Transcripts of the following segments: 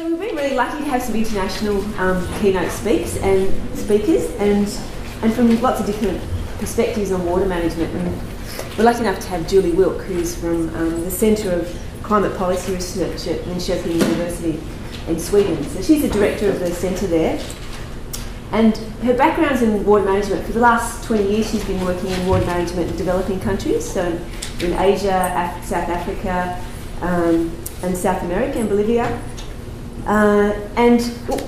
So we've been really lucky to have some international um, keynote speaks and speakers, and and from lots of different perspectives on water management. And we're lucky enough to have Julie Wilk, who's from um, the Centre of Climate Policy Research at Linköping University in Sweden. So she's the director of the centre there. And her background's in water management. For the last 20 years, she's been working in water management in developing countries, so in Asia, Af- South Africa, um, and South America and Bolivia. Uh, and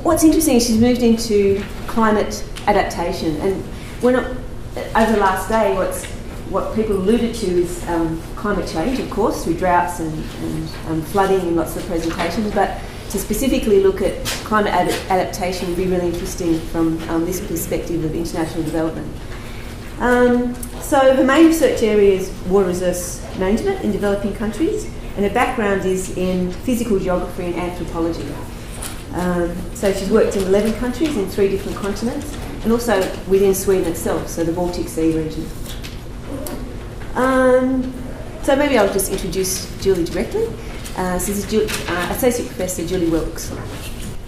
what's interesting is she's moved into climate adaptation. And when over the last day, what's what people alluded to is um, climate change, of course, through droughts and, and um, flooding in lots of presentations. But to specifically look at climate ad- adaptation would be really interesting from um, this perspective of international development. Um, so her main research area is water resource management in developing countries, and her background is in physical geography and anthropology. Um, so she's worked in 11 countries in three different continents, and also within Sweden itself, so the Baltic Sea region. Um, so maybe I'll just introduce Julie directly. Uh, this is Ju- uh, Associate Professor Julie Wilkes.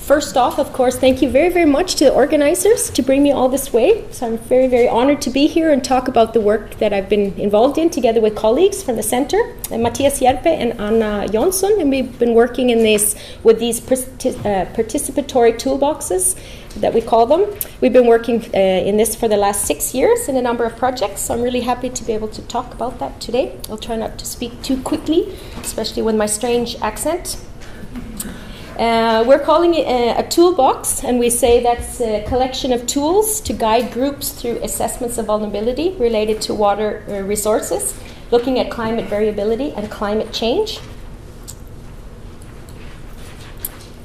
First off, of course, thank you very, very much to the organizers to bring me all this way. So I'm very, very honored to be here and talk about the work that I've been involved in together with colleagues from the center, and Mathias Hjerpe and Anna Jonsson. And we've been working in this with these uh, participatory toolboxes that we call them. We've been working uh, in this for the last six years in a number of projects. So I'm really happy to be able to talk about that today. I'll try not to speak too quickly, especially with my strange accent. Uh, we're calling it a, a, toolbox, and we say that's a collection of tools to guide groups through assessments of vulnerability related to water uh, resources, looking at climate variability and climate change.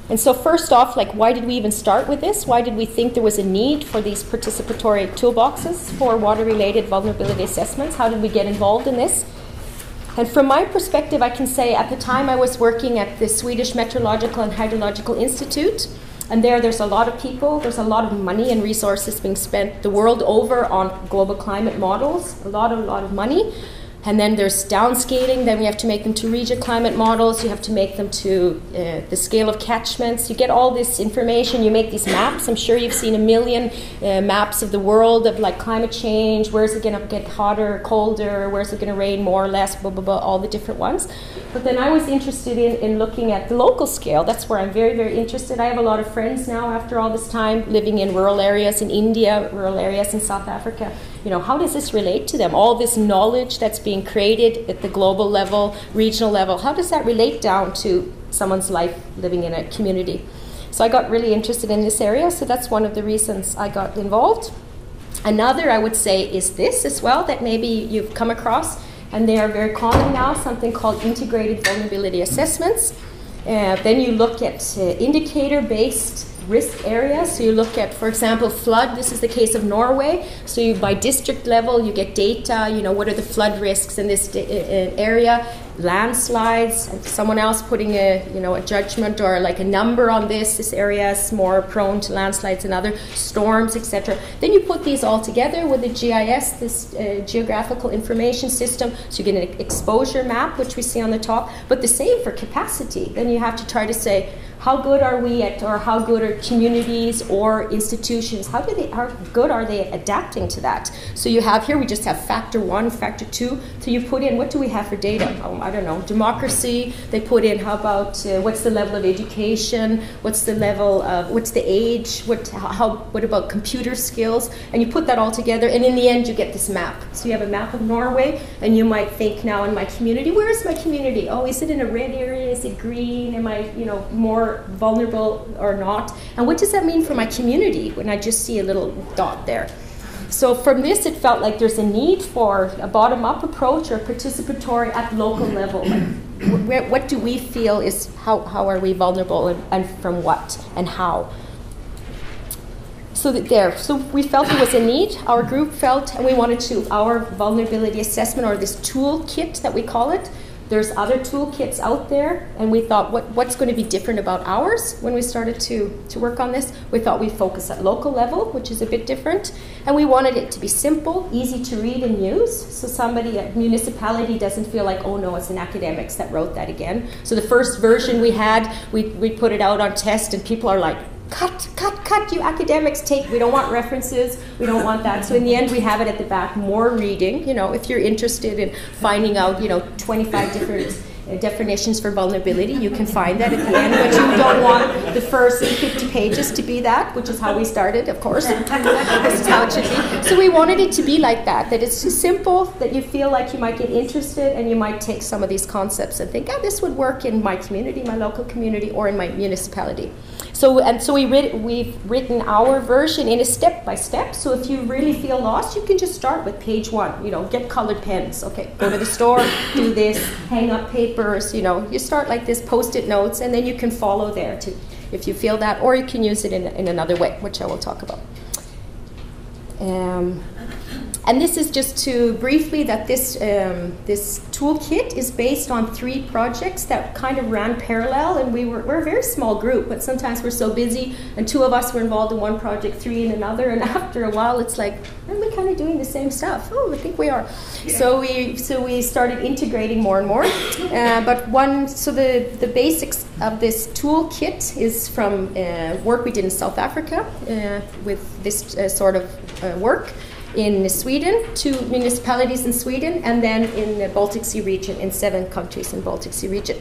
And so, first off, like, why did we even start with this? Why did we think there was a need for these participatory toolboxes for water related vulnerability assessments? How did we get involved in this? And from my perspective, I can say at the time I was working at the Swedish Meteorological and Hydrological Institute, and there there's a lot of people, there's a lot of money and resources being spent the world over on global climate models, a lot, a lot of money. And then there's downscaling, then we have to make them to region climate models, you have to make them to uh, the scale of catchments. You get all this information, you make these maps. I'm sure you've seen a million uh, maps of the world of like climate change, where's it going to get hotter, colder, where's it going to rain more or less, blah, blah, blah, all the different ones. But then I was interested in, in looking at the local scale. That's where I'm very, very interested. I have a lot of friends now after all this time living in rural areas in India, rural areas in South Africa you know, how does this relate to them? All this knowledge that's being created at the global level, regional level, how does that relate down to someone's life living in a community? So I got really interested in this area, so that's one of the reasons I got involved. Another, I would say, is this as well that maybe you've come across, and they are very common now, something called integrated vulnerability assessments. Uh, then you look at uh, indicator based risk areas. So you look at, for example, flood. This is the case of Norway. So you, by district level, you get data. You know what are the flood risks in this area, landslides. Someone else putting a you know a judgment or like a number on this. This area is more prone to landslides and other storms, etc. Then you put these all together with the GIS, this uh, geographical information system. So you get an exposure map, which we see on the top. But the same for capacity. Then you have to try to say how good are we at, or how good are communities or institutions, how, do they, how good are they adapting to that? So you have here, we just have factor one, factor two. So you put in, what do we have for data? Oh, I don't know, democracy. They put in, how about, uh, what's the level of education? What's the level of, what's the age? What, how, what about computer skills? And you put that all together, and in the end, you get this map. So you have a map of Norway, and you might think now in my community, where is my community? Oh, is it in a red area? Is it green? Am I, you know, more vulnerable or not? And what does that mean for my community when I just see a little dot there? So from this, it felt like there's a need for a bottom-up approach or participatory at local level. Like, where, what do we feel is how, how are we vulnerable and, and from what and how? So there, so we felt there was a need. Our group felt, and we wanted to our vulnerability assessment or this toolkit that we call it There's other toolkits out there, and we thought, what, what's going to be different about ours when we started to, to work on this? We thought we'd focus at local level, which is a bit different, and we wanted it to be simple, easy to read and use, so somebody at municipality doesn't feel like, oh no, it's an academics that wrote that again. So the first version we had, we, we put it out on test, and people are like, cut, cut, cut, you academics take, we don't want references, we don't want that. So in the end, we have it at the back, more reading, you know, if you're interested in finding out, you know, 25 different uh, definitions for vulnerability, you can find that at the end, but you don't want the first 50 pages to be that, which is how we started, of course. this is how it should be. So we wanted it to be like that, that it's simple, that you feel like you might get interested and you might take some of these concepts and think, oh, this would work in my community, my local community, or in my municipality. So and so we we've written our version in a step by step. So if you really feel lost, you can just start with page one. You know, get colored pens. Okay, go to the store, do this, hang up papers. You know, you start like this, post-it notes, and then you can follow there too, if you feel that, or you can use it in, in another way, which I will talk about. Um, and this is just to briefly that this um, this toolkit is based on three projects that kind of ran parallel, and we were we're a very small group, but sometimes we're so busy, and two of us were involved in one project, three in another, and after a while, it's like, aren't we kind of doing the same stuff? Oh, I think we are. Yeah. So we so we started integrating more and more. Uh, but one so the the basics of this toolkit is from uh, work we did in South Africa uh, with this uh, sort of uh, work in Sweden, two municipalities in Sweden, and then in the Baltic Sea region, in seven countries in Baltic Sea region.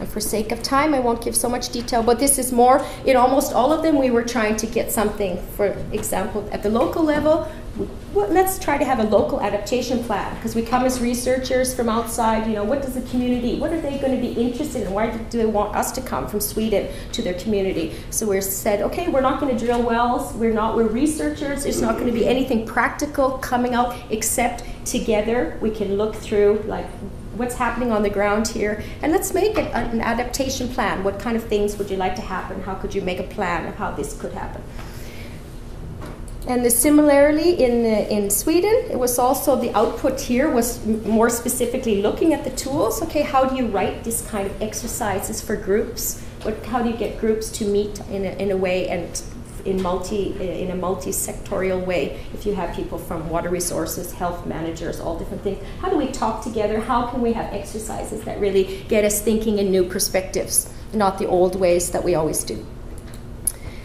And for sake of time, I won't give so much detail, but this is more, in almost all of them, we were trying to get something, for example, at the local level, well, let's try to have a local adaptation plan because we come as researchers from outside. You know, what does the community, what are they going to be interested in? Why do they want us to come from Sweden to their community? So we said, okay, we're not going to drill wells. We're not. We're researchers. It's not going to be anything practical coming out except together we can look through like what's happening on the ground here and let's make it an adaptation plan what kind of things would you like to happen how could you make a plan of how this could happen and similarly in, uh, in Sweden, it was also the output here was more specifically looking at the tools. Okay, how do you write this kind of exercises for groups? What, how do you get groups to meet in a, in a way and in multi in a multi-sectorial way if you have people from water resources health managers all different things how do we talk together how can we have exercises that really get us thinking in new perspectives not the old ways that we always do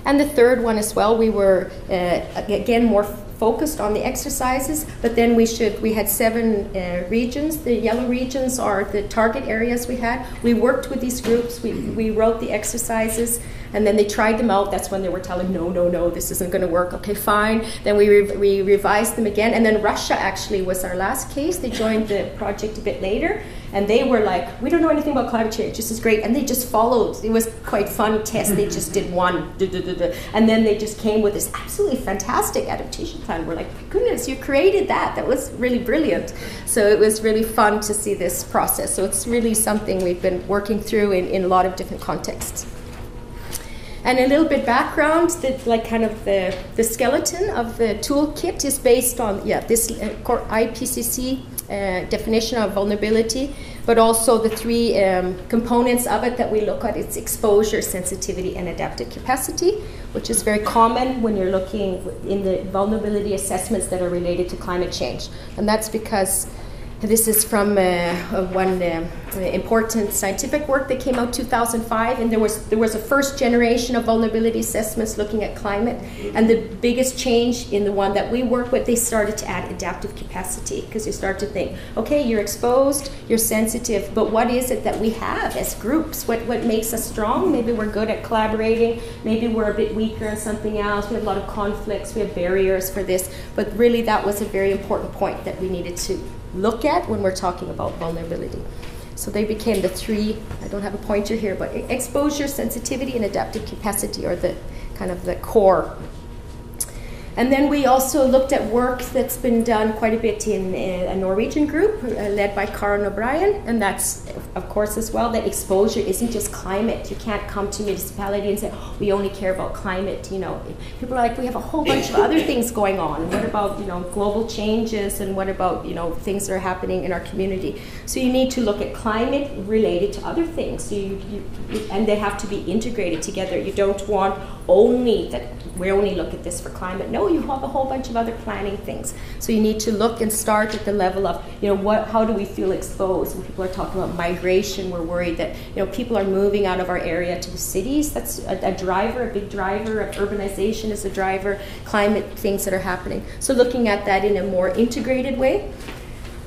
and the third one as well, we were uh, again more focused on the exercises, but then we should we had seven uh, regions. The yellow regions are the target areas we had. We worked with these groups. We we wrote the exercises and then they tried them out. That's when they were telling, no, no, no, this isn't going to work. Okay, fine. Then we, re- we revised them again. And then Russia actually was our last case. They joined the project a bit later. And they were like, we don't know anything about climate change. This is great. And they just followed. It was quite fun test. They just did one. And then they just came with this absolutely fantastic adaptation plan. We're like, goodness, you created that. That was really brilliant. So it was really fun to see this process. So it's really something we've been working through in, in a lot of different contexts. And a little bit background, that like kind of the, the skeleton of the toolkit is based on yeah this uh, IPCC uh, definition of vulnerability, but also the three um, components of it that we look at: its exposure, sensitivity, and adaptive capacity, which is very common when you're looking in the vulnerability assessments that are related to climate change, and that's because this is from uh, one uh, important scientific work that came out 2005, and there was there was a first generation of vulnerability assessments looking at climate, and the biggest change in the one that we work with, they started to add adaptive capacity because you start to think, okay, you're exposed, you're sensitive, but what is it that we have as groups? What what makes us strong? Maybe we're good at collaborating, maybe we're a bit weaker in something else. We have a lot of conflicts, we have barriers for this, but really that was a very important point that we needed to look at when we're talking about vulnerability. So they became the three, I don't have a pointer here, but exposure, sensitivity, and adaptive capacity are the kind of the core. And then we also looked at work that's been done quite a bit in a Norwegian group uh, led by Karen O'Brien, and that's of course, as well, that exposure isn't just climate. You can't come to municipality and say, oh, we only care about climate. You know, people are like, we have a whole bunch of other things going on. What about, you know, global changes and what about, you know, things that are happening in our community? So you need to look at climate related to other things. So you, you, and they have to be integrated together. You don't want only that we only look at this for climate. No, you have a whole bunch of other planning things. So you need to look and start at the level of, you know, what, how do we feel exposed? When people are talking about migration, we're worried that, you know, people are moving out of our area to the cities. That's a, a driver, a big driver of urbanization is a driver, climate things that are happening. So looking at that in a more integrated way.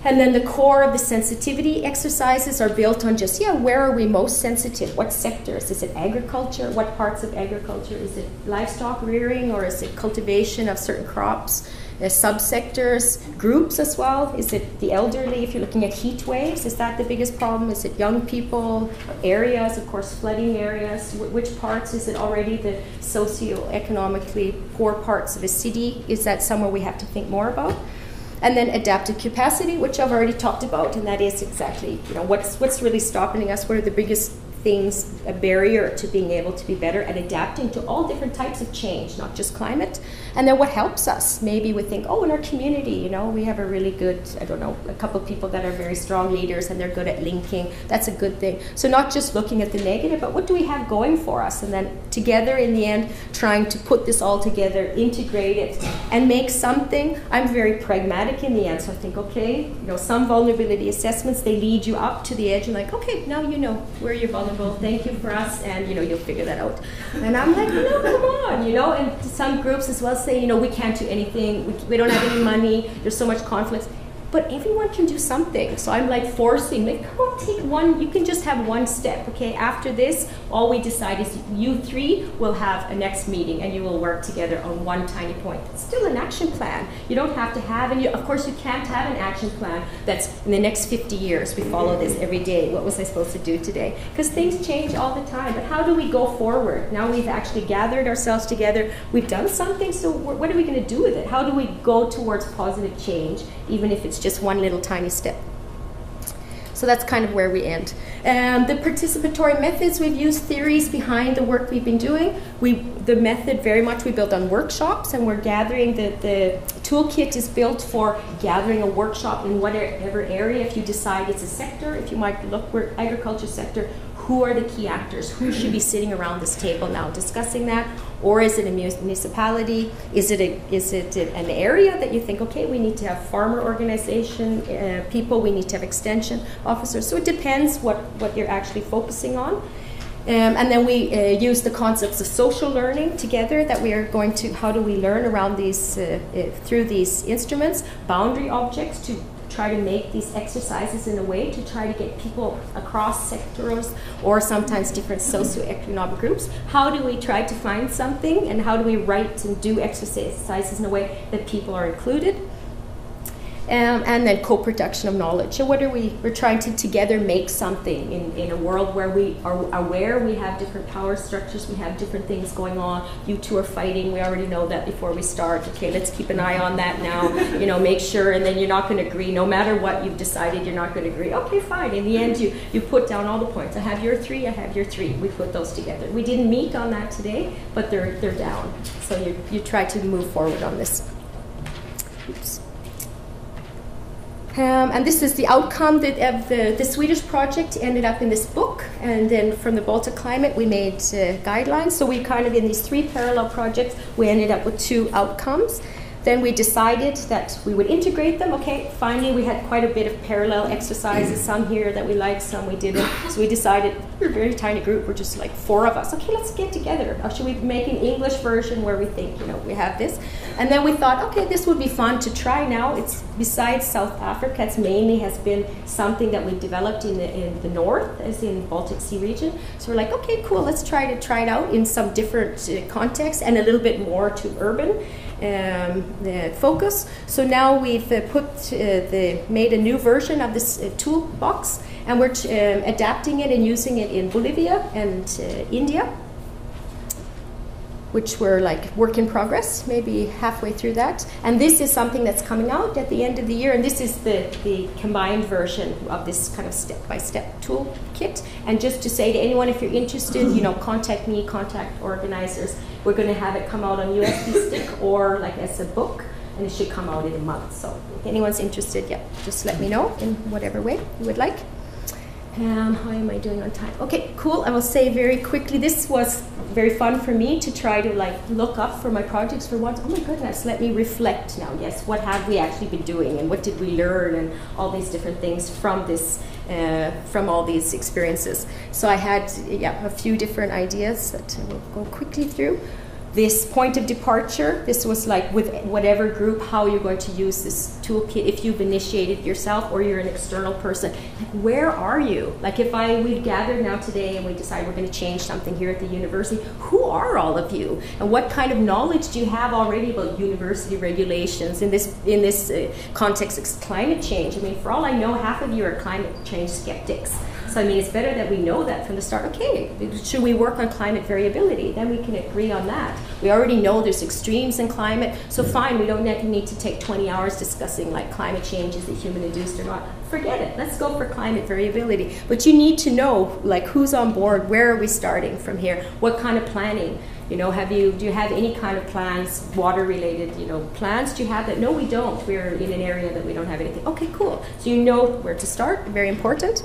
And then the core of the sensitivity exercises are built on just, yeah, where are we most sensitive? What sectors? Is it agriculture? What parts of agriculture? Is it livestock rearing or is it cultivation of certain crops? Uh, subsectors, groups as well. Is it the elderly? If you're looking at heat waves, is that the biggest problem? Is it young people? Areas, of course, flooding areas. Wh- which parts? Is it already the socio-economically poor parts of a city? Is that somewhere we have to think more about? And then adaptive capacity, which I've already talked about, and that is exactly you know what's what's really stopping us. What are the biggest things a barrier to being able to be better at adapting to all different types of change, not just climate. And then what helps us? Maybe we think, oh, in our community, you know, we have a really good, I don't know, a couple of people that are very strong leaders and they're good at linking. That's a good thing. So not just looking at the negative, but what do we have going for us? And then together in the end, trying to put this all together, integrate it, and make something. I'm very pragmatic in the end, so I think, okay, you know, some vulnerability assessments, they lead you up to the edge and like, okay, now you know where you're vulnerable thank you for us, and you know, you'll figure that out. And I'm like, no, come on, you know. And some groups as well say, you know, we can't do anything. We, we don't have any money. There's so much conflict but everyone can do something. So I'm like forcing, like, come on, take one. You can just have one step, okay? After this, all we decide is you three will have a next meeting and you will work together on one tiny point. It's still an action plan. You don't have to have, and you, of course, you can't have an action plan that's in the next 50 years. We follow this every day. What was I supposed to do today? Because things change all the time. But how do we go forward? Now we've actually gathered ourselves together. We've done something. So what are we going to do with it? How do we go towards positive change, even if it's just one little tiny step. So that's kind of where we end. Um, the participatory methods we've used theories behind the work we've been doing. We the method very much we built on workshops, and we're gathering the the toolkit is built for gathering a workshop in whatever area. If you decide it's a sector, if you might look for agriculture sector, who are the key actors? Who should be sitting around this table now discussing that? Or is it a municipality? Is it, a, is it an area that you think, okay, we need to have farmer organization uh, people, we need to have extension officers? So it depends what, what you're actually focusing on. Um, and then we uh, use the concepts of social learning together that we are going to, how do we learn around these, uh, uh through these instruments, boundary objects to try to make these exercises in a way to try to get people across sectors or sometimes different socioeconomic groups. How do we try to find something and how do we write and do exercises in a way that people are included? Um, and then co-production of knowledge. So what are we? We're trying to together make something in, in a world where we are aware we have different power structures, we have different things going on. You two are fighting. We already know that before we start. Okay, let's keep an eye on that now. You know, make sure, and then you're not going to agree. No matter what you've decided, you're not going to agree. Okay, fine. In the end, you you put down all the points. I have your three. I have your three. We put those together. We didn't meet on that today, but they're they're down. So you you try to move forward on this. Oops. Um, and this is the outcome that the, the Swedish project ended up in this book. And then from the Baltic climate, we made uh, guidelines. So we kind of, in these three parallel projects, we ended up with two outcomes. Then we decided that we would integrate them. Okay, finally we had quite a bit of parallel exercises, some here that we liked, some we didn't. So we decided, we're a very tiny group, we're just like four of us. Okay, let's get together. Or should we make an English version where we think, you know, we have this? And then we thought, okay, this would be fun to try now. It's besides South Africa, it's mainly has been something that we developed in the, in the north, as in the Baltic Sea region. So we're like, okay, cool, let's try to try it out in some different uh, contexts and a little bit more to urban um, focus. So now we've uh, put uh, the made a new version of this uh, toolbox, and we're um, adapting it and using it in Bolivia and uh, India. Which we're like work in progress, maybe halfway through that. And this is something that's coming out at the end of the year, and this is the, the combined version of this kind of step by step toolkit. And just to say to anyone, if you're interested, you know, contact me, contact organizers. We're going to have it come out on USB stick or like as a book, and it should come out in a month. So if anyone's interested, yeah, just let me know in whatever way you would like. Um, how am I doing on time? Okay, cool. I will say very quickly. This was very fun for me to try to like look up for my projects for once. Oh my goodness, let me reflect now. Yes, what have we actually been doing, and what did we learn, and all these different things from this, uh, from all these experiences. So I had yeah a few different ideas that I will go quickly through this point of departure. This was like with whatever group, how you're going to use this toolkit if you've initiated yourself or you're an external person. Like, where are you? Like, if I we gathered now today and we decide we're going to change something here at the university, who are all of you, and what kind of knowledge do you have already about university regulations in this in this uh, context of climate change? I mean, for all I know, half of you are climate change skeptics. So I mean, it's better that we know that from the start. Okay, should we work on climate variability? Then we can agree on that. We already know there's extremes in climate, so fine. We don't need to take 20 hours discussing like climate change is it human induced or not. Forget it. Let's go for climate variability. But you need to know like who's on board. Where are we starting from here? What kind of planning? You know, have you do you have any kind of plans, water related, you know, plans? Do you have that? No, we don't. We're in an area that we don't have anything. Okay, cool. So you know where to start. Very important.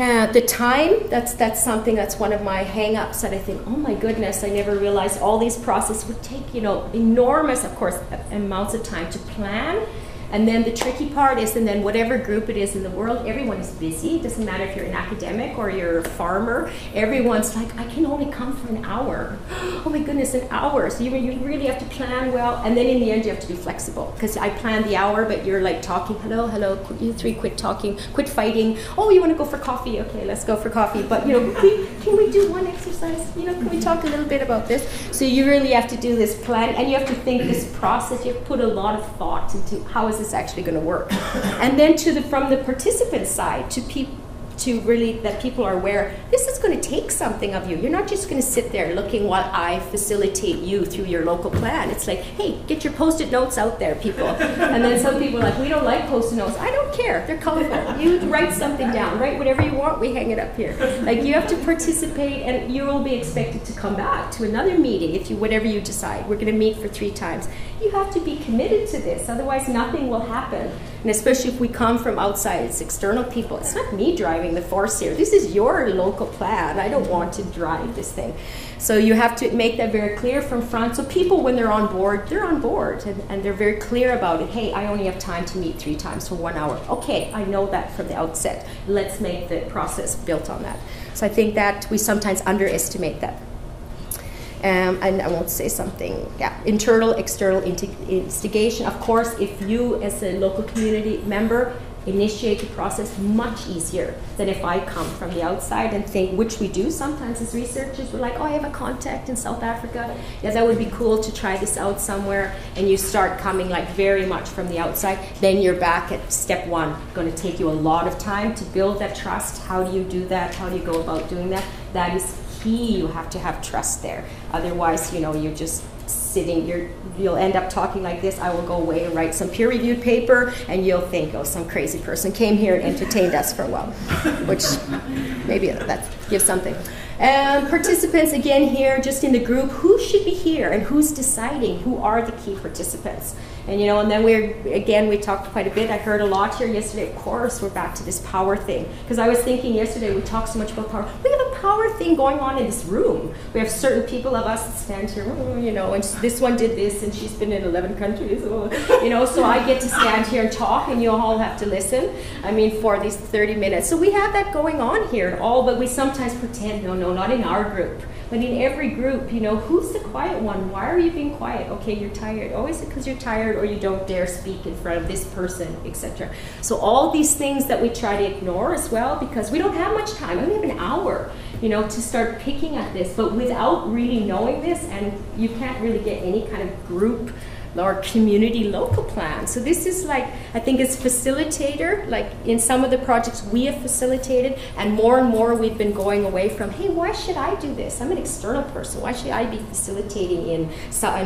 Uh, the time, that's, that's something that's one of my hang-ups that I think, oh my goodness, I never realized all these processes would take, you know, enormous, of course, amounts of time to plan and then the tricky part is, and then whatever group it is in the world, everyone is busy. It doesn't matter if you're an academic or you're a farmer. Everyone's like, I can only come for an hour. Oh my goodness, an hour. So you, you really have to plan well. And then in the end, you have to be flexible. Because I planned the hour, but you're like talking, hello, hello, you three quit talking, quit fighting. Oh, you want to go for coffee? Okay, let's go for coffee. But, you know, can we, can we do one exercise? You know, can we talk a little bit about this? So you really have to do this plan, and you have to think this process. You have to put a lot of thought into how is this actually going to work? and then to the from the participant side, to to really that people are aware this is going to take something of you. You're not just going to sit there looking while I facilitate you through your local plan. It's like, hey, get your post-it notes out there, people. and then some people are like, we don't like post-it notes. I don't care. They're colorful. You write something down, write whatever you want. We hang it up here. Like you have to participate, and you will be expected to come back to another meeting if you whatever you decide. We're going to meet for three times. You have to be committed to this, otherwise nothing will happen. And especially if we come from outside, it's external people. It's not me driving the force here. This is your local plan. I don't want to drive this thing. So you have to make that very clear from front. So people, when they're on board, they're on board and, and they're very clear about it. Hey, I only have time to meet three times for one hour. Okay, I know that from the outset. Let's make the process built on that. So I think that we sometimes underestimate that. Um, and I won't say something, yeah, internal, external instigation. Of course, if you as a local community member initiate the process much easier than if I come from the outside and think, which we do sometimes as researchers, we're like, oh, I have a contact in South Africa. Yeah, that would be cool to try this out somewhere. And you start coming like very much from the outside. Then you're back at step one. Going to take you a lot of time to build that trust. How do you do that? How do you go about doing that? That is key. You have to have trust there. Otherwise, you know, you're just sitting, you're, you'll end up talking like this. I will go away and write some peer-reviewed paper, and you'll think, oh, some crazy person came here and entertained us for a while, which maybe that gives something. And participants, again, here, just in the group, who should be here and who's deciding who are the key participants? And you know, and then we're again we talked quite a bit. I heard a lot here yesterday. Of course, we're back to this power thing because I was thinking yesterday we talked so much about power. We power thing going on in this room. We have certain people of us that stand here, mm, you know, and this one did this, and she's been in 11 countries, you know. So I get to stand here and talk, and you all have to listen. I mean, for these 30 minutes. So we have that going on here, all, but we sometimes pretend, no, no, not in our group. But in every group, you know, who's the quiet one? Why are you being quiet? Okay, you're tired. Oh, because you're tired or you don't dare speak in front of this person, etc. So all these things that we try to ignore as well because we don't have much time. We only have an hour, you know, to start picking at this. But without really knowing this, and you can't really get any kind of group our community local plan. So this is like, I think it's facilitator, like in some of the projects we have facilitated, and more and more we've been going away from, hey, why should I do this? I'm an external person. Why should I be facilitating in,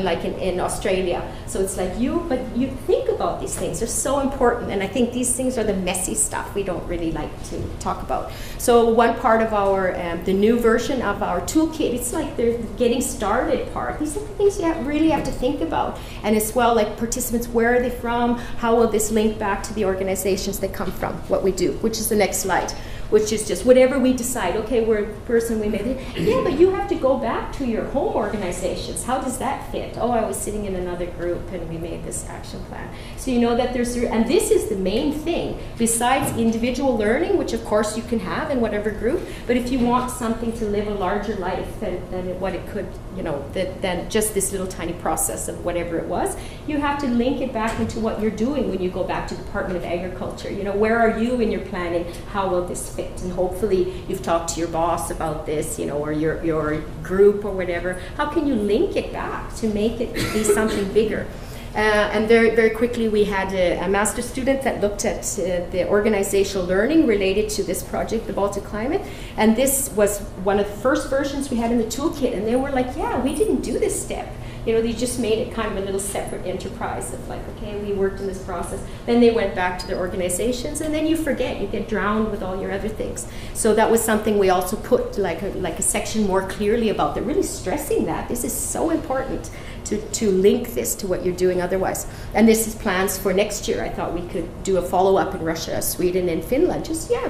like in, in Australia? So it's like you, but you think about these things. They're so important, and I think these things are the messy stuff we don't really like to talk about. So one part of our, um, the new version of our toolkit, it's like the getting started part. These are the things you have, really have to think about. And as well, like participants, where are they from? How will this link back to the organizations they come from, what we do, which is the next slide which is just whatever we decide. Okay, we're a person we made. It. Yeah, but you have to go back to your home organizations. How does that fit? Oh, I was sitting in another group and we made this action plan. So you know that there's, and this is the main thing. Besides individual learning, which of course you can have in whatever group, but if you want something to live a larger life than, than what it could, you know, that, than just this little tiny process of whatever it was, you have to link it back into what you're doing when you go back to Department of Agriculture. You know, where are you in your planning? How will this And hopefully you've talked to your boss about this, you know, or your, your group or whatever. How can you link it back to make it be something bigger? Uh, and very, very quickly, we had a, a master student that looked at uh, the organizational learning related to this project, the Baltic Climate. And this was one of the first versions we had in the toolkit. And they were like, yeah, we didn't do this step you know, they just made it kind of a little separate enterprise of like, okay, we worked in this process. Then they went back to their organizations, and then you forget, you get drowned with all your other things. So that was something we also put like a, like a section more clearly about that, really stressing that this is so important to, to link this to what you're doing otherwise. And this is plans for next year. I thought we could do a follow up in Russia, Sweden, and Finland. Just yeah,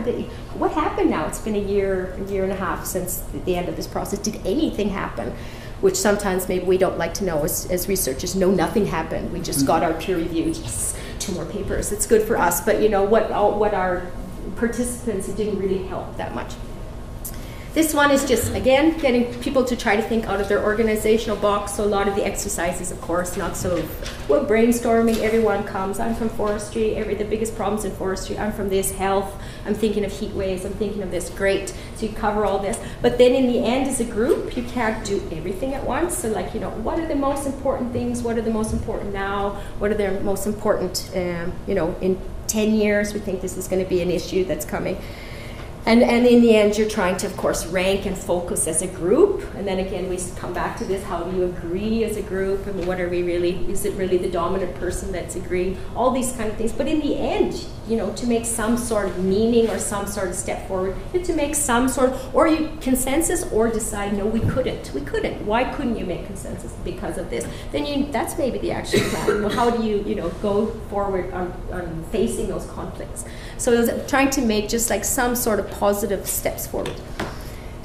what happened now? It's been a year, a year and a half since the end of this process. Did anything happen? Which sometimes maybe we don't like to know as, as researchers. No, nothing happened. We just got mm-hmm. our peer reviewed. Yes, two more papers. It's good for us. But you know what? What our participants, it didn't really help that much. This one is just, again, getting people to try to think out of their organizational box. So a lot of the exercises, of course, not so, well, brainstorming, everyone comes. I'm from forestry, every, the biggest problems in forestry. I'm from this, health. I'm thinking of heat waves. I'm thinking of this, great. So you cover all this. But then in the end, as a group, you can't do everything at once. So like, you know, what are the most important things? What are the most important now? What are the most important, um, you know, in 10 years, we think this is going to be an issue that's coming. And, and in the end, you're trying to, of course, rank and focus as a group. And then again, we come back to this how do you agree as a group? And what are we really, is it really the dominant person that's agreeing? All these kind of things. But in the end, you know, to make some sort of meaning or some sort of step forward, to make some sort of, or you consensus or decide, no, we couldn't. We couldn't. Why couldn't you make consensus because of this? Then you, that's maybe the action plan. well, how do you, you know, go forward on, on facing those conflicts? So it was trying to make just like some sort of positive steps forward.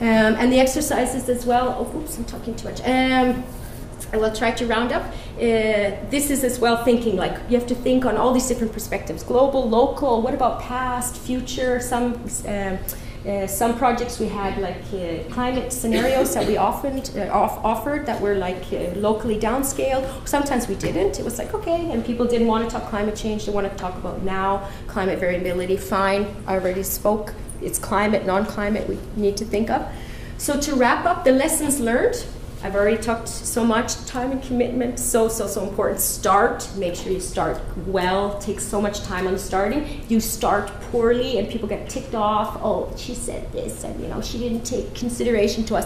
Um, and the exercises as well. Oh, oops, I'm talking too much. Um, I will try to round up. Uh, this is as well thinking like you have to think on all these different perspectives global, local, what about past, future, some. Uh, uh, some projects we had like uh, climate scenarios that we often uh, off offered that were like uh, locally downscaled. Sometimes we didn't. It was like okay, and people didn't want to talk climate change. They want to talk about now climate variability. Fine, I already spoke. It's climate, non-climate. We need to think of. So to wrap up, the lessons learned. I've already talked so much. Time and commitment, so, so, so important. Start, make sure you start well. Takes so much time on starting. You start poorly and people get ticked off. Oh, she said this and, you know, she didn't take consideration to us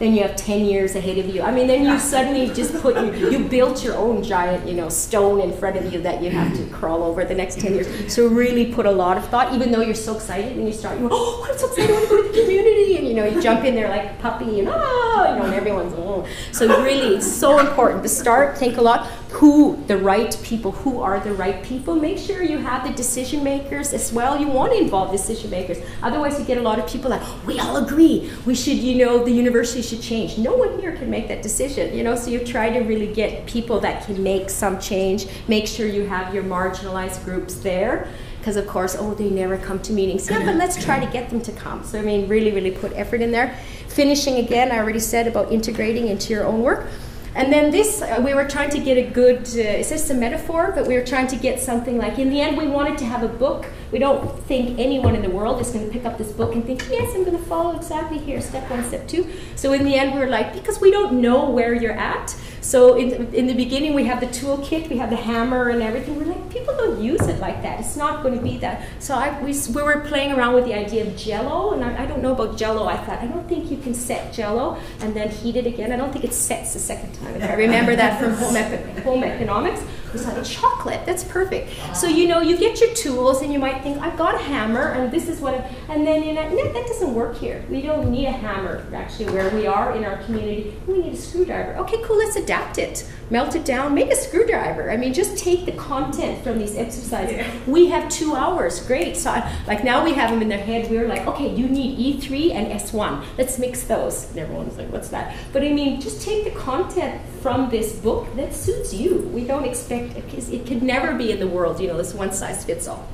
then you have 10 years ahead of you. I mean, then you suddenly just put, you, you built your own giant, you know, stone in front of you that you have to crawl over the next 10 years. So really put a lot of thought, even though you're so excited when you start, you go, oh, I'm so excited, I want to go to the community. And, you know, you jump in there like a puppy and, oh, you know, and everyone's, oh. So really, it's so important to start, think a lot, who the right people, who are the right people. Make sure you have the decision makers as well. You want to involve decision makers. Otherwise, you get a lot of people like, we all agree, we should, you know, the university should change. No one here can make that decision, you know, so you try to really get people that can make some change. Make sure you have your marginalized groups there because of course oh they never come to meetings yeah but let's try to get them to come so i mean really really put effort in there finishing again i already said about integrating into your own work and then this, uh, we were trying to get a good, uh, is this a metaphor? But we were trying to get something like, in the end, we wanted to have a book. We don't think anyone in the world is going to pick up this book and think, yes, I'm going to follow exactly here, step one, step two. So in the end, we were like, because we don't know where you're at, So in, in the beginning, we have the toolkit, we have the hammer and everything. We're like, people don't use it like that. It's not going to be that. So I, we, we were playing around with the idea of jello, and I, I don't know about jello. I thought, I don't think you can set jello and then heat it again. I don't think it sets the second time. I remember that from home, home economics. Said, chocolate, that's perfect. So, you know, you get your tools and you might think, I've got a hammer and this is what, I'm, and then you know, no, that doesn't work here. We don't need a hammer, actually, where we are in our community. We need a screwdriver. Okay, cool, let's adapt it. Melt it down, make a screwdriver. I mean, just take the content from these exercises. Yeah. We have two hours, great. So, I, like now we have them in their head. We're like, okay, you need E3 and S1. Let's mix those. And everyone's like, what's that? But I mean, just take the content from this book that suits you. We don't expect, it could never be in the world, you know, this one size fits all.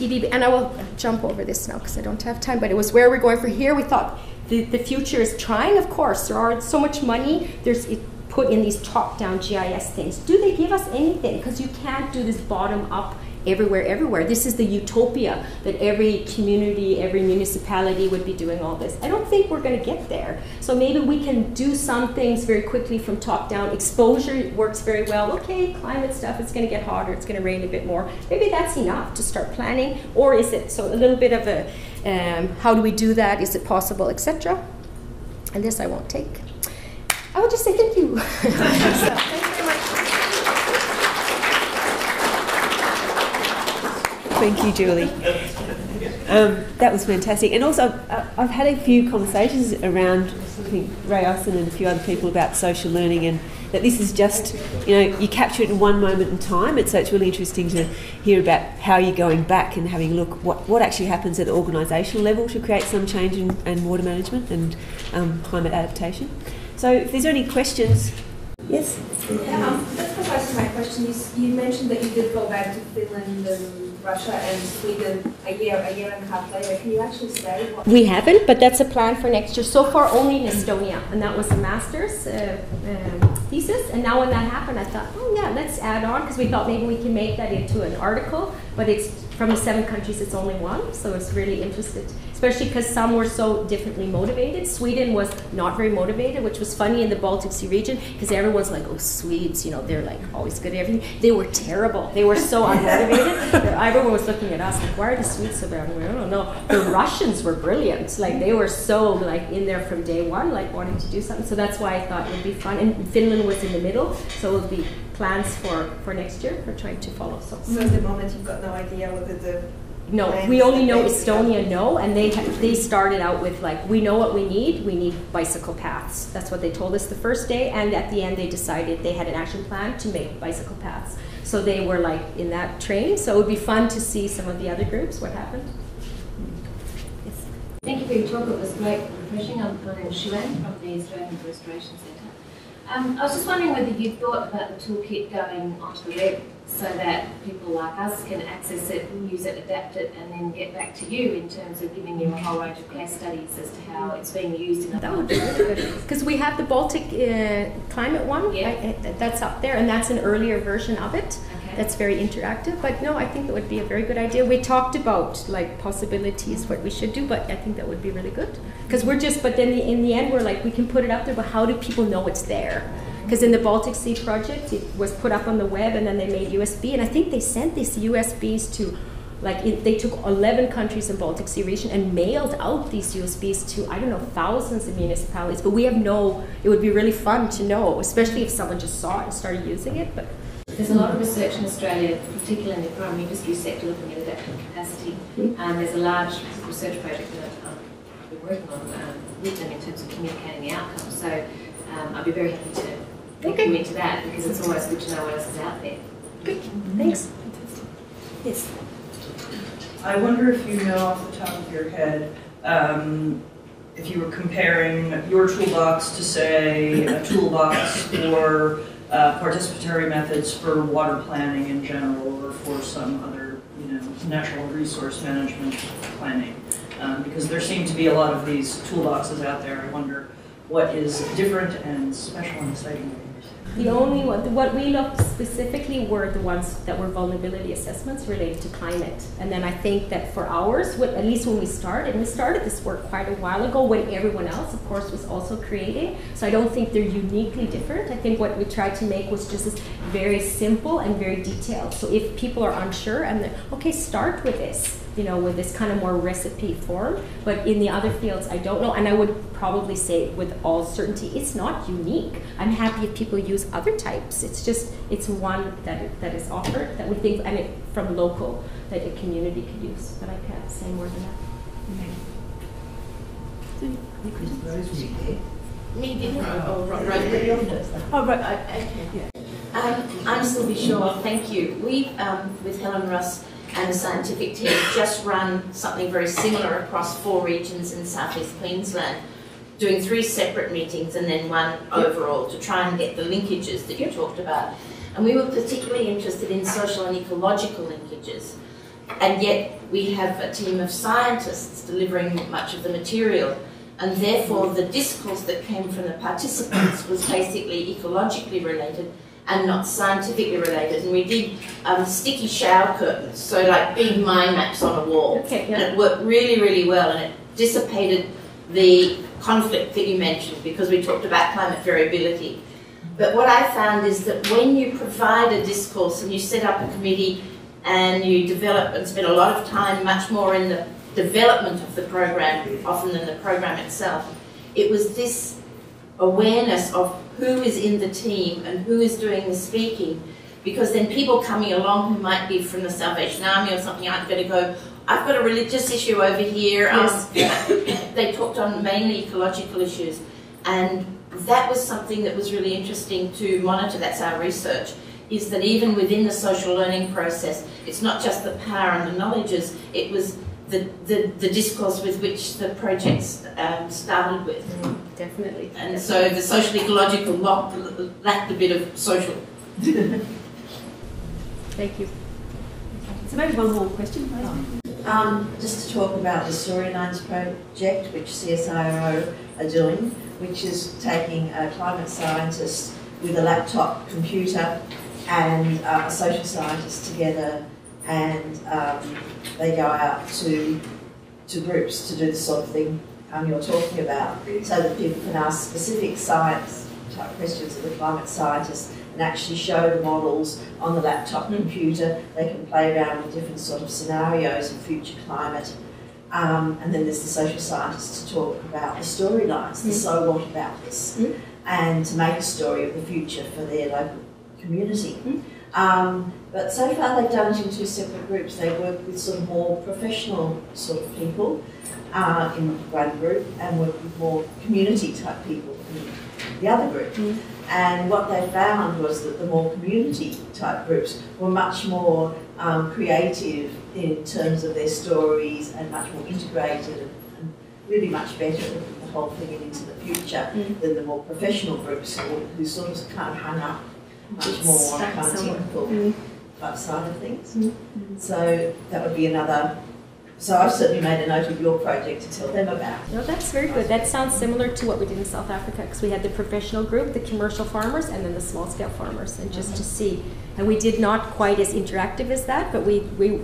and I will jump over this now because I don't have time, but it was where we're going for here. We thought the, the future is trying, of course. There are so much money. There's it, put in these top-down GIS things. Do they give us anything? Because you can't do this bottom-up everywhere, everywhere. This is the utopia that every community, every municipality would be doing all this. I don't think we're going to get there. So maybe we can do some things very quickly from top down. Exposure works very well. Okay, climate stuff, it's going to get hotter, it's going to rain a bit more. Maybe that's enough to start planning. Or is it so a little bit of a um, how do we do that? Is it possible, etc. And this I won't take. I will just say thank you. so, Thank you, Julie. Um, that was fantastic. And also, I've, I've, had a few conversations around, I think, Ray Ison and a few other people about social learning and that this is just, you know, you capture it in one moment in time. And so it's really interesting to hear about how you're going back and having a look what, what actually happens at the organisational level to create some change in, in water management and um, climate adaptation. So if there's any questions, yes? Yeah, um, that's precisely my question. You, you mentioned that you did go back to Finland and Russia and Sweden a year, a year and a half later. Can you actually say? we haven't, but that's a plan for next year. So far, only in Estonia, and that was a master's uh, uh, thesis. And now, when that happened, I thought, oh yeah, let's add on because we thought maybe we can make that into an article. But it's from the seven countries, it's only one, so it's really interested especially because some were so differently motivated. Sweden was not very motivated, which was funny in the Baltic Sea region because everyone's like, oh, Swedes, you know, they're like always good at everything. They were terrible. They were so unmotivated. Everyone was looking at us like, why are the Swedes so bad? I don't know. The Russians were brilliant. Like they were so like in there from day one, like wanting to do something. So that's why I thought it would be fun. And Finland was in the middle, so it would be plans for, for next year for trying to follow. So, so at the moment you've got no idea whether the no, we only know Estonia no, and they they started out with like we know what we need. We need bicycle paths. That's what they told us the first day, and at the end they decided they had an action plan to make bicycle paths. So they were like in that train. So it would be fun to see some of the other groups. What happened? Yes. Thank you for your talk. It was great, refreshing. I'm Corinne Schuan from the Australian Restoration Centre. Um, I was just wondering whether you thought about the toolkit going onto the web so that people like us can access it, use it, adapt it, and then get back to you in terms of giving you a whole range of case studies as to how it's being used in That would be really good because we have the Baltic uh, climate one. Yeah. I, that's up there, and that's an earlier version of it. That's very interactive. But no, I think it would be a very good idea. We talked about like possibilities what we should do, but I think that would be really good because we're just. But then the, in the end, we're like we can put it up there, but how do people know it's there? because in the Baltic Sea project, it was put up on the web and then they made USB. And I think they sent these USBs to, like, it, they took 11 countries in Baltic Sea region and mailed out these USBs to, I don't know, thousands of municipalities. But we have no, it would be really fun to know, especially if someone just saw it and started using it. But there's a lot of research in Australia, particularly in the primary industry sector, looking at adaptive capacity. Um, there's a large research project that um, I've been working on um, with them in terms of communicating the outcomes. So um, I'd be very happy to okay. you into that because it's always good to know what else is out there. Good, thanks. Yes. I wonder if you know off the top of your head um, if you were comparing your toolbox to, say, a toolbox for uh, participatory methods for water planning in general or for some other, you know, natural resource management planning. Um, because there seem to be a lot of these toolboxes out there. I wonder what is different and special and exciting. The only one, what we looked specifically were the ones that were vulnerability assessments related to climate. And then I think that for ours, at least when we started, we started this work quite a while ago when everyone else, of course, was also creating. So I don't think they're uniquely different. I think what we tried to make was just very simple and very detailed. So if people are unsure and they're, okay, start with this you know, with this kind of more recipe form. But in the other fields, I don't know. And I would probably say with all certainty, it's not unique. I'm happy if people use other types. It's just, it's one that, that is offered that we think, and it, from local, that a community could use. But I can't say more than that. Me didn't. Oh, right, right. Oh, right. Okay. Um, I'm Sylvie Shaw. Thank you. We, um, with Helen Ross, and the scientific team just run something very similar across four regions in southeast Queensland, doing three separate meetings and then one overall to try and get the linkages that you talked about. And we were particularly interested in social and ecological linkages. And yet we have a team of scientists delivering much of the material. And therefore the discourse that came from the participants was basically ecologically related and not scientifically related. And we did um, sticky shower curtains, so like big mind maps on a wall. Okay, yeah. And it worked really, really well, and it dissipated the conflict that you mentioned because we talked about climate variability. But what I found is that when you provide a discourse and you set up a committee and you develop and spend a lot of time much more in the development of the program often than the program itself, it was this awareness of who is in the team and who is doing the speaking. Because then people coming along who might be from the Salvation Army or something aren't going to go, I've got a religious issue over here. Yes. they talked on mainly ecological issues. And that was something that was really interesting to monitor. That's our research. Is that even within the social learning process, it's not just the power and the knowledges, it was the, the, the discourse with which the projects um, started with. Mm, definitely. And so the social ecological lacked a bit of social. Thank you. So maybe one more question, please. Um, just to talk about the Storylines project, which CSIRO are doing, which is taking a climate scientist with a laptop computer and uh, a social scientist together and um, they go out to to groups to do this sort of thing um, you're talking about, so that people can ask specific science type questions of the climate scientists and actually show the models on the laptop mm. computer. They can play around with different sort of scenarios of future climate. Um, and then there's the social scientists to talk about the storylines, the mm. so what about this, mm. and to make a story of the future for their local community. Mm. Um, but so far they've done it in two separate groups. They work with sort of more professional sort of people uh, in one group and work with more community type people in the other group. Mm. And what they found was that the more community type groups were much more um, creative in terms of their stories and much more integrated and, and really much better at the whole thing into the future mm. than the more professional groups who, who sort of kind of hung up much more on kind of technical mm. side of things. Mm. So that would be another. So I've certainly made a note of your project to tell them about. No, that's very good. That sounds similar to what we did in South Africa because we had the professional group, the commercial farmers, and then the small scale farmers, and just -hmm. to see. And we did not quite as interactive as that, but we we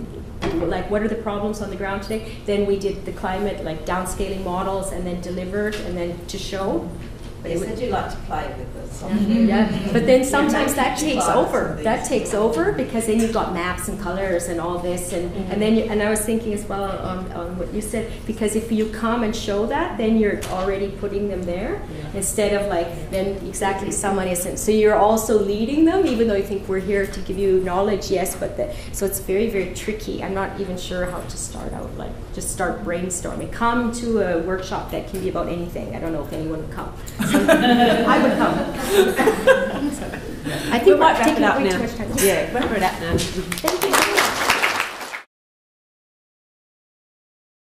like what are the problems on the ground today. Then we did the climate like downscaling models, and then delivered, and then to show Yes, said you like to play with this. Mm-hmm. Yeah, but then sometimes that takes over. That takes over because then you've got maps and colors and all this, and, mm-hmm. and then you, and I was thinking as well on, on what you said because if you come and show that, then you're already putting them there yeah. instead of like then exactly someone isn't. So you're also leading them, even though you think we're here to give you knowledge. Yes, but the, so it's very very tricky. I'm not even sure how to start out. Like just start brainstorming. Come to a workshop that can be about anything. I don't know if anyone would come. I would come. I think we might wrap it up now. Yeah, wrap it up now. Thank you.